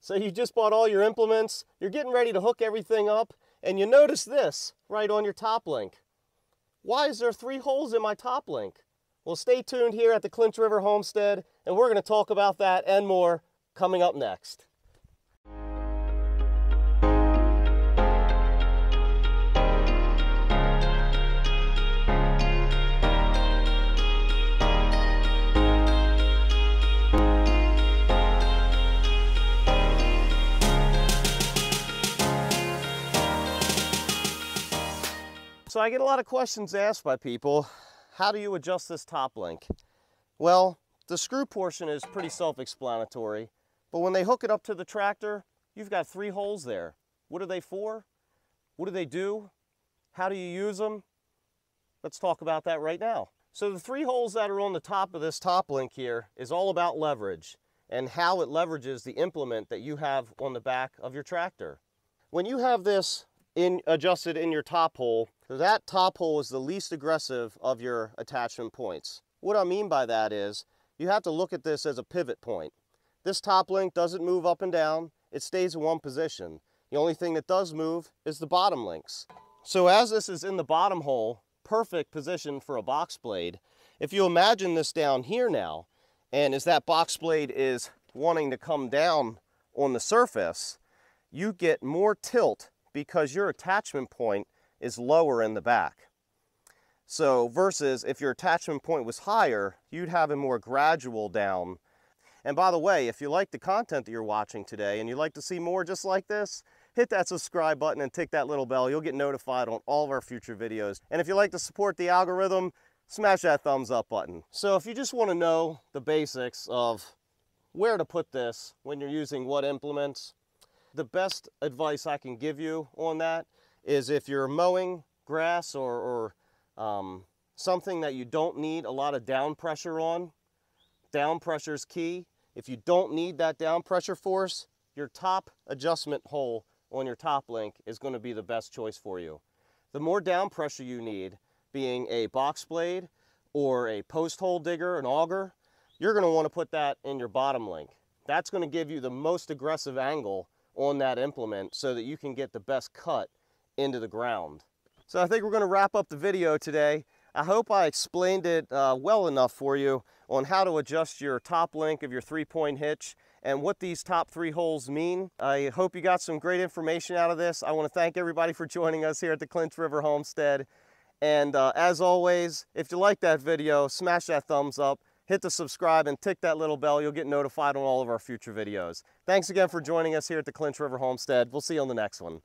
So you just bought all your implements, you're getting ready to hook everything up, and you notice this right on your top link. Why is there three holes in my top link? Well, stay tuned here at the Clinch River Homestead, and we're going to talk about that and more coming up next. So I get a lot of questions asked by people. How do you adjust this top link? Well, the screw portion is pretty self-explanatory, but when they hook it up to the tractor, you've got three holes there. What are they for? What do they do? How do you use them? Let's talk about that right now. So the three holes that are on the top of this top link here is all about leverage and how it leverages the implement that you have on the back of your tractor. When you have this in, adjusted in your top hole, so that top hole is the least aggressive of your attachment points. What I mean by that is you have to look at this as a pivot point. This top link doesn't move up and down, it stays in one position. The only thing that does move is the bottom links. So as this is in the bottom hole, perfect position for a box blade, if you imagine this down here now, and as that box blade is wanting to come down on the surface, you get more tilt because your attachment point is lower in the back. So versus if your attachment point was higher, you'd have a more gradual down. And by the way, if you like the content that you're watching today and you'd like to see more just like this, hit that subscribe button and tick that little bell. You'll get notified on all of our future videos. And if you like to support the algorithm, smash that thumbs up button. So if you just want to know the basics of where to put this when you're using what implements, the best advice I can give you on that is if you're mowing grass or, or um, something that you don't need a lot of down pressure on, down pressure is key. If you don't need that down pressure force, your top adjustment hole on your top link is going to be the best choice for you. The more down pressure you need, being a box blade or a post hole digger, an auger, you're going to want to put that in your bottom link. That's going to give you the most aggressive angle on that implement so that you can get the best cut into the ground. So I think we're going to wrap up the video today. I hope I explained it uh, well enough for you on how to adjust your top link of your three-point hitch and what these top three holes mean. I hope you got some great information out of this. I want to thank everybody for joining us here at the Clinch River Homestead. And uh, as always, if you like that video, smash that thumbs up, hit the subscribe and tick that little bell. You'll get notified on all of our future videos. Thanks again for joining us here at the Clinch River Homestead. We'll see you on the next one.